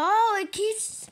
Oh, it keeps